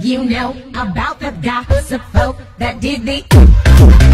You know about the gossip folk that did the.